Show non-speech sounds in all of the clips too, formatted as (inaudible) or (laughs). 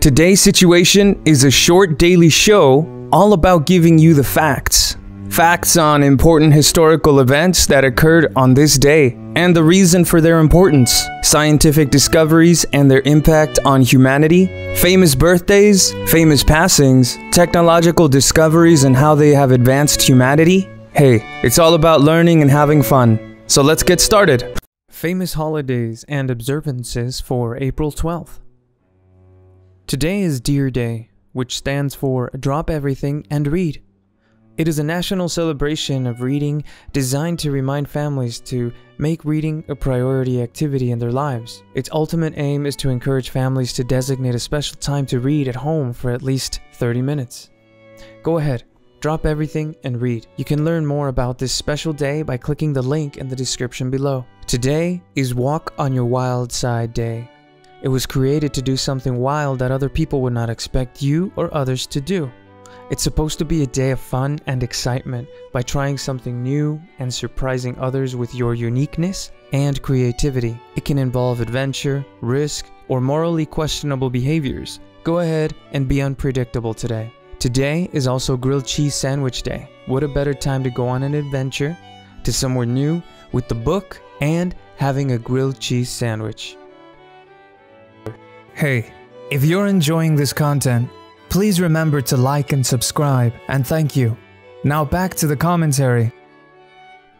Today's situation is a short daily show all about giving you the facts. Facts on important historical events that occurred on this day and the reason for their importance, scientific discoveries and their impact on humanity, famous birthdays, famous passings, technological discoveries and how they have advanced humanity. Hey, it's all about learning and having fun. So let's get started. Famous holidays and observances for April 12th. Today is DEAR Day, which stands for Drop Everything and Read. It is a national celebration of reading designed to remind families to make reading a priority activity in their lives. Its ultimate aim is to encourage families to designate a special time to read at home for at least 30 minutes. Go ahead, drop everything and read. You can learn more about this special day by clicking the link in the description below. Today is Walk on Your Wild Side Day. It was created to do something wild that other people would not expect you or others to do. It's supposed to be a day of fun and excitement by trying something new and surprising others with your uniqueness and creativity. It can involve adventure, risk, or morally questionable behaviors. Go ahead and be unpredictable today. Today is also Grilled Cheese Sandwich Day. What a better time to go on an adventure to somewhere new with the book and having a grilled cheese sandwich. Hey, if you're enjoying this content, Please remember to like and subscribe, and thank you. Now back to the commentary.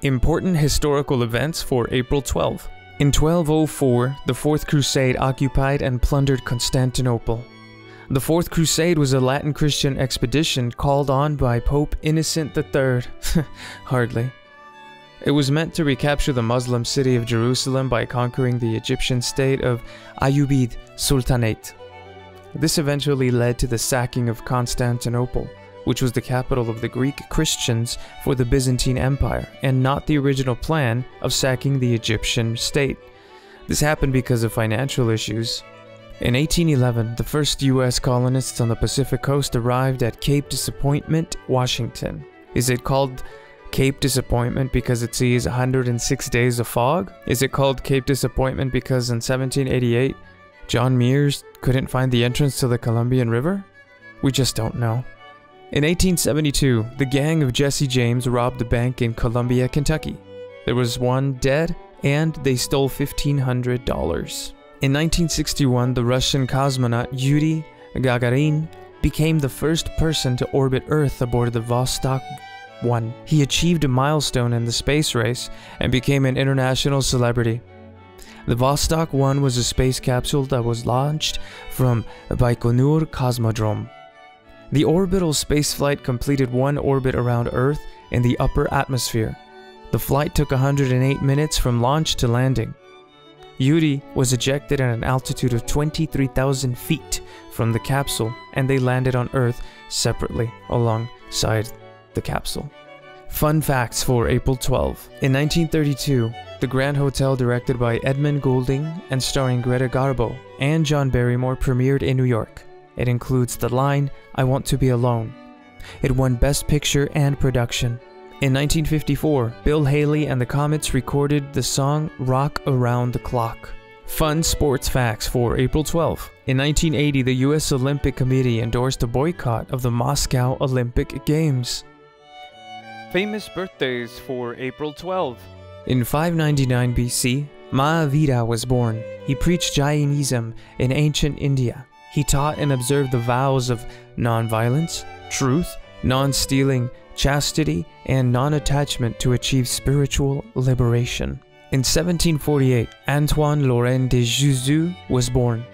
Important historical events for April 12. In 1204, the Fourth Crusade occupied and plundered Constantinople. The Fourth Crusade was a Latin Christian expedition called on by Pope Innocent III. (laughs) Hardly. It was meant to recapture the Muslim city of Jerusalem by conquering the Egyptian state of Ayyubid Sultanate. This eventually led to the sacking of Constantinople, which was the capital of the Greek Christians for the Byzantine Empire, and not the original plan of sacking the Egyptian state. This happened because of financial issues. In 1811, the first U.S. colonists on the Pacific coast arrived at Cape Disappointment, Washington. Is it called Cape Disappointment because it sees 106 days of fog? Is it called Cape Disappointment because in 1788, John Meares couldn't find the entrance to the Columbian River? We just don't know. In 1872, the gang of Jesse James robbed a bank in Columbia, Kentucky. There was one dead, and they stole $1,500. In 1961, the Russian cosmonaut Yuri Gagarin became the first person to orbit Earth aboard the Vostok 1. He achieved a milestone in the space race and became an international celebrity. The Vostok 1 was a space capsule that was launched from Baikonur Cosmodrome. The orbital spaceflight completed one orbit around Earth in the upper atmosphere. The flight took 108 minutes from launch to landing. Yuri was ejected at an altitude of 23,000 feet from the capsule and they landed on Earth separately alongside the capsule. Fun facts for April 12. In 1932, the Grand Hotel, directed by Edmund Goulding and starring Greta Garbo and John Barrymore, premiered in New York. It includes the line, I Want to Be Alone. It won Best Picture and Production. In 1954, Bill Haley and the Comets recorded the song Rock Around the Clock. Fun sports facts for April 12. In 1980, the US Olympic Committee endorsed a boycott of the Moscow Olympic Games. Famous birthdays for April 12. In 599 BC, Mahavira was born. He preached Jainism in ancient India. He taught and observed the vows of nonviolence, truth, non-stealing, chastity, and non-attachment to achieve spiritual liberation. In 1748, Antoine Laurent de Jussieu was born.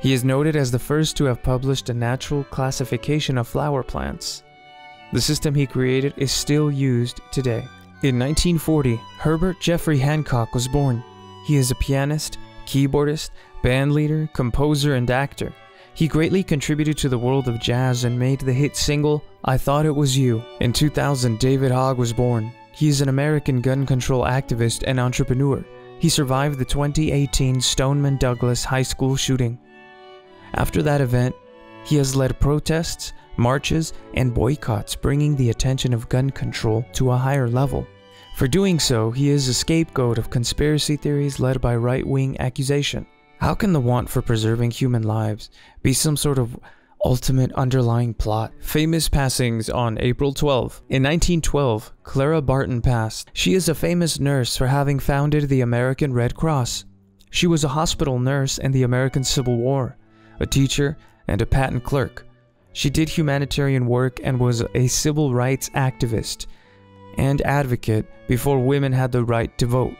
He is noted as the first to have published a natural classification of flower plants. The system he created is still used today. In 1940, Herbert Jeffrey Hancock was born. He is a pianist, keyboardist, bandleader, composer, and actor. He greatly contributed to the world of jazz and made the hit single, I Thought It Was You. In 2000, David Hogg was born. He is an American gun control activist and entrepreneur. He survived the 2018 Stoneman Douglas High School shooting. After that event, he has led protests, marches, and boycotts, bringing the attention of gun control to a higher level. For doing so, he is a scapegoat of conspiracy theories led by right wing accusation. How can the want for preserving human lives be some sort of ultimate underlying plot? Famous passings on April 12. In 1912, Clara Barton passed. She is a famous nurse for having founded the American Red Cross. She was a hospital nurse in the American Civil War, a teacher, and a patent clerk. She did humanitarian work and was a civil rights activist and advocate before women had the right to vote.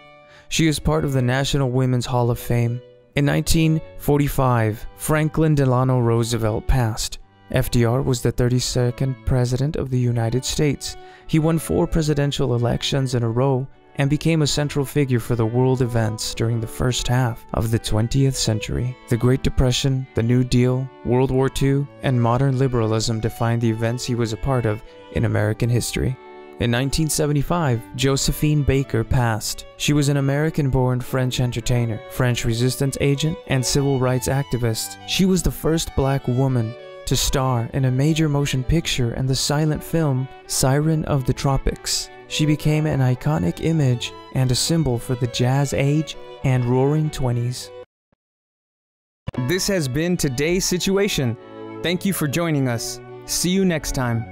She is part of the National Women's Hall of Fame. In 1945, Franklin Delano Roosevelt passed. FDR was the 32nd President of the United States. He won four presidential elections in a row and became a central figure for the world events during the first half of the 20th century. The Great Depression, the New Deal, World War II, and modern liberalism defined the events he was a part of in American history. In 1975, Josephine Baker passed. She was an American-born French entertainer, French resistance agent, and civil rights activist. She was the first black woman to star in a major motion picture and the silent film Siren of the Tropics. She became an iconic image and a symbol for the jazz age and roaring 20s. This has been today's situation. Thank you for joining us. See you next time.